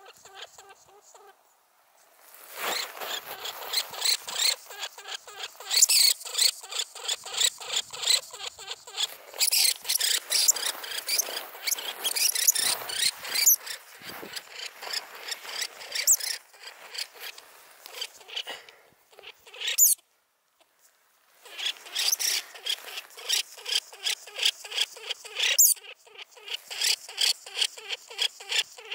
машина, машина, машина, машина.